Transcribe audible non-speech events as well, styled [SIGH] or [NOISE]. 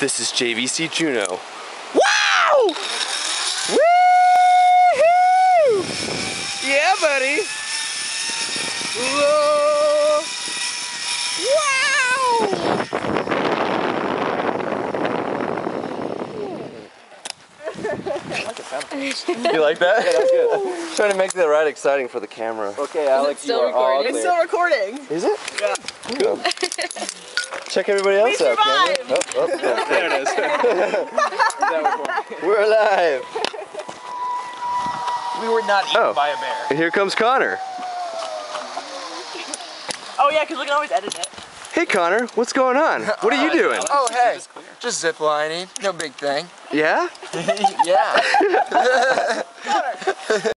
This is JVC Juneau. Wow! Woo! Yeah, buddy. Whoa! Wow! You like that? Yeah, that's good. [LAUGHS] Trying to make the ride exciting for the camera. Okay, Alex, you are all recording? clear. It's Still recording. Is it? Yeah. Cool. [LAUGHS] Check everybody else out, camera. survived. Oh, oh, oh. There it is. [LAUGHS] That was one. We're alive. we were not eaten Oh. by a bear. And here comes Connor. Oh yeah, because we can always edit it. Hey Connor, what's going on? [LAUGHS] What are you oh, doing? Oh, hey, just zip lining. No big thing. Yeah? [LAUGHS] yeah.